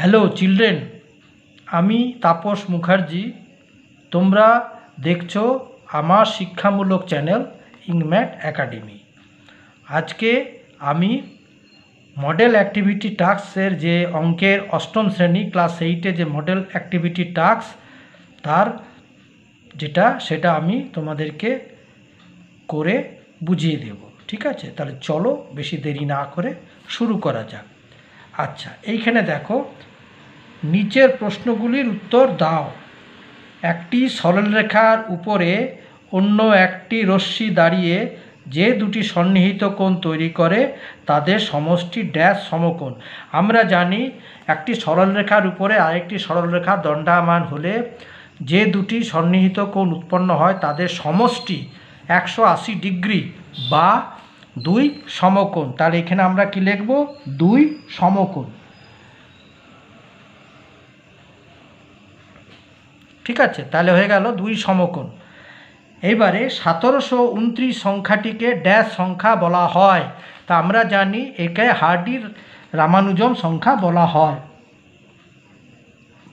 Hello children, আমি তাপস মুখার্জি। তোমরা দেখছ আমার শিক্ষামূলক চ্যানেল ইংম্যাট একাডেমি। আজকে আমি মডেল অ্যাক্টিভিটি টাস্কের যে অঙ্কের অষ্টম শ্রেণি, ক্লাস এইটে যে মডেল অ্যাক্টিভিটি টাস্ক, তার যেটা, সেটা আমি তোমাদেরকে করে বুঝিয়ে দেব। ঠিক আছে? তাহলে চলো, বেশি দেরি না করে শুরু করা যাক। আচ্ছা এইখানে দেখো, নিচের প্রশ্নগুলির উত্তর দাও। একটি সরলরেখার উপরে অন্য একটি রশ্মি দাঁড়িয়ে যে দুটি সন্নিহিত কোণ তৈরি করে, তাদের সমষ্টি ড্যাশ সমকোণ। আমরা জানি একটি সরলরেখার উপরে আরেকটি সরলরেখা দণ্ডায়মান হলে যে দুটি সন্নিহিত কোণ উৎপন্ন হয়, তাদের সমষ্টি একশো আশি ডিগ্রি বা দুই সমকোণ। তাহলে এখানে আমরা কি লিখব? দুই সমকোণ। ঠিক আছে? তাহলে হয়ে গেল দুই সমকোণ। এইবারে সতেরোশো উনত্রিশ সংখ্যাটিকে ড্যাশ সংখ্যা বলা হয়। তা আমরা জানি একে হার্ডির রামানুজম সংখ্যা বলা হয়।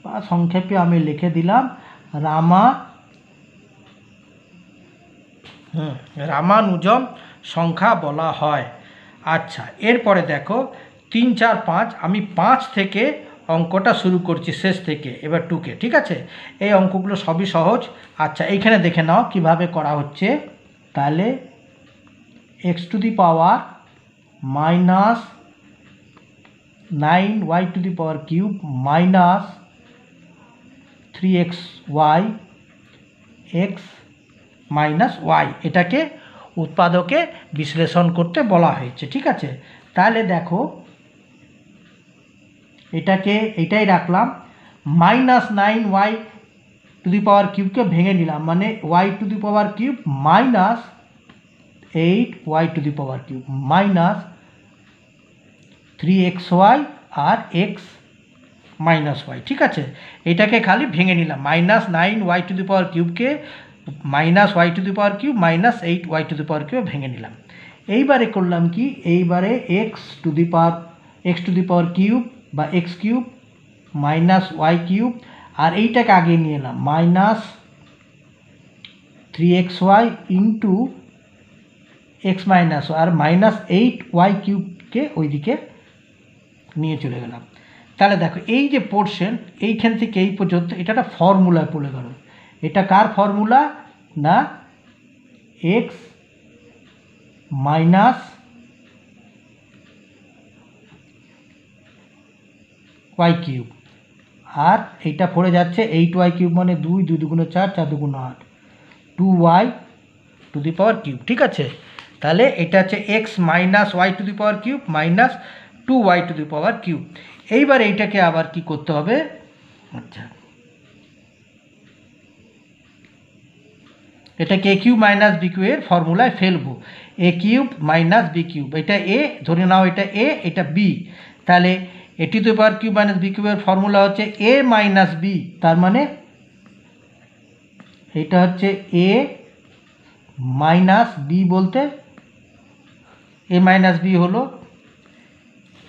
বা সংক্ষেপে আমি লিখে দিলাম, রামা রামানুজম সংখ্যা বলা হয়। আচ্ছা এরপরে দেখো, তিন, চার, পাঁচ, আমি পাঁচ থেকে অঙ্কটা শুরু করছি শেষ থেকে, এবার টুকে ঠিক আছে? এই অঙ্কগুলো সবই সহজ। আচ্ছা এইখানে দেখে নাও কীভাবে করা হচ্ছে। তাহলে x to the power minus nine y to the power cube minus three x y x minus y এটাকে উৎপাদকে বিশ্লেষণ করতে বলা হয়েছে, ঠিক আছে? তাহলে দেখো, এটাকে, এটাই রাখলাম minus nine y to the power কিউবকে ভেঙে নিলাম মানে y to the power cube minus eight y to the power cube minus three x y R x minus y ঠিক আছে? এটাকে খালি ভেঙে নিলাম minus nine y to the power কিউবকে minus y to the power cube minus eight y to the power cube ভেঙে নিলাম। এইবারে করলাম কি? এইবারে x to the power x to the power cube বা x cube minus y cube আর এইটাকে আগে নিয়ে এলাম। Minus three x y into x minus আর মাইনাস এইট ওয়াই কিউবকে ওইদিকে নিয়ে চলে গেলাম। তাহলে দেখো, এই যে পোর্শন এইখান থেকে এই পর্যন্ত এটা একটা ফর্মুলায় পড়ে গেল এটা কার ফর্মুলা? না এক্স মাইনাস ওয়াই কিউব আর এইটা পড়ে যাচ্ছে এইট ওয়াই কিউব মানে দুই দুই দুগুণে চার চার দুগুণ আট। Two y to the power cube ঠিক আছে? তাহলে এটা হচ্ছে x minus y to the power cube minus two y to the power cube এইবার এইটাকে আবার কি করতে হবে? আচ্ছা। এটাকে a cube minus b cube এর ফর্মুলায় ফেলব। A cube minus b cube এটা এ ধরে নাও এটা এ এটা বি তাহলে এটি তো পাওয়ার কিউব মাইনাস বি কিউবের ফর্মুলা হচ্ছে এ মাইনাস বি তার মানে এটা হচ্ছে এ মাইনাস বি বলতে এ মাইনাস বি হলো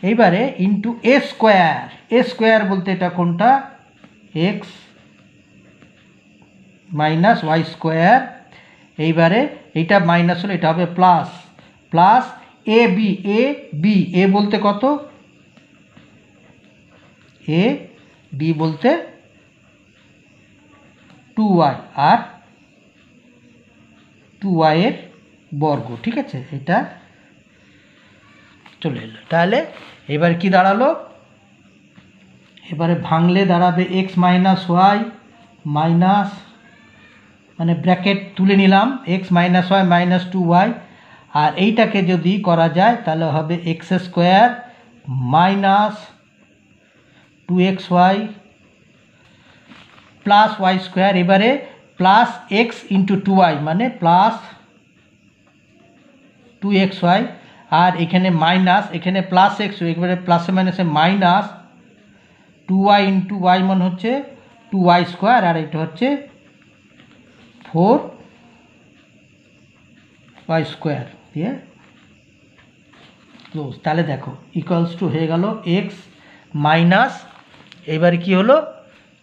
এইবারে into a square a square বলতে এটা কোনটা? এক্স মাইনাস ওয়াই স্কোয়ার এইবারে এইটা মাইনাস হলো এটা হবে plus plus a b a b a বলতে কত? এ বি বলতে টু ওয়াই আর টু ওয়াইয়ের বর্গ, ঠিক আছে? এটা চলে এলো। তাহলে এবার কি দাঁড়াল? এবারে ভাঙলে দাঁড়াবে এক্স মাইনাস ওয়াই মাইনাস মানে ব্র্যাকেট তুলে নিলাম x minus y minus two y আর এইটাকে যদি করা যায়, তাহলে হবে x square minus two x y plus y square এবারে plus x into two y মানে প্লাস টু এক্স ওয়াই আর এখানে মাইনাস এখানে প্লাস এক্স এবারে প্লাসে মাইনাসে minus two y into y মানে হচ্ছে টু ওয়াই স্কোয়ার আর এটা হচ্ছে ফোর ওয়াই স্কোয়ার দিয়ে ক্লোজ তাহলে দেখো ইকুয়ালস টু হয়ে গেল এক্স মাইনাস এবারে কি হলো?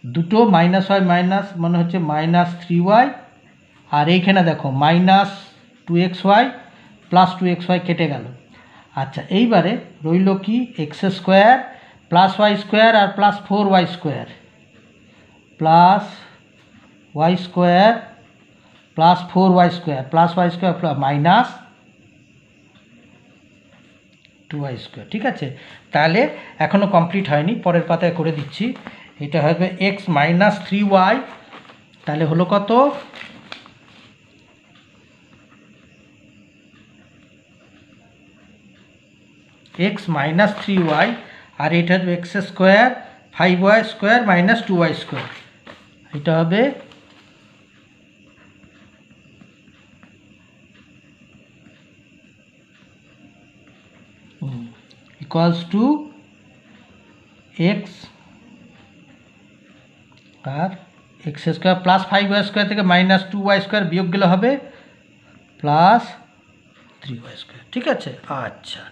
দুটো মাইনাস ওয়াই মাইনাস মনে হচ্ছে মাইনাস থ্রি ওয়াই আর এইখানে দেখো minus two x y plus two x y কেটে গেল। আচ্ছা এইবারে রইল কি? X square plus y square আর plus four y square plus y square plus four y square plus y square plus minus two y square ঠিক আছে? তাহলে এখনও কমপ্লিট হয়নি, পরের পাতায় করে দিচ্ছি। এটা হবে এক্স মাইনাস থ্রি ওয়াই তাহলে হলো কত? এক্স মাইনাস থ্রি ওয়াই আর এটা হবে x square five y square minus two y square এটা হবে equals to x R x square plus five y square থেকে মাইনাস টু ওয়াই স্কোয়ার বিয়োগ গেলে হবে প্লাস থ্রি ওয়াই স্কোয়ার ঠিক আছে? আচ্ছা।